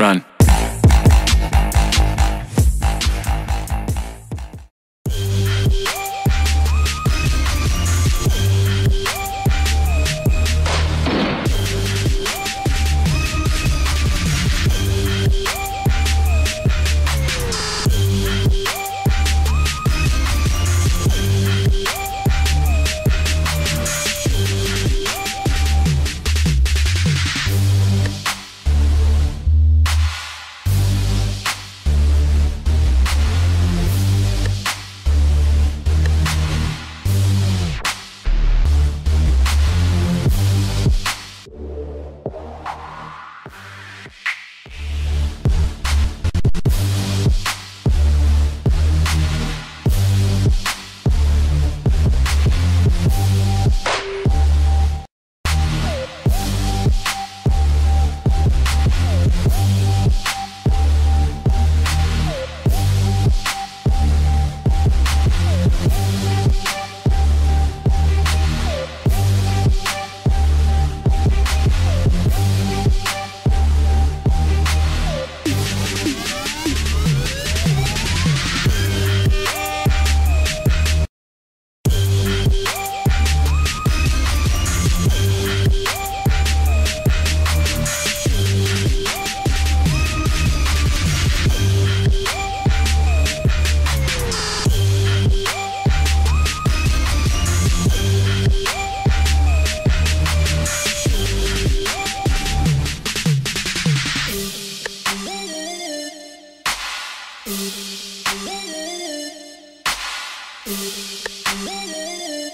Run. Música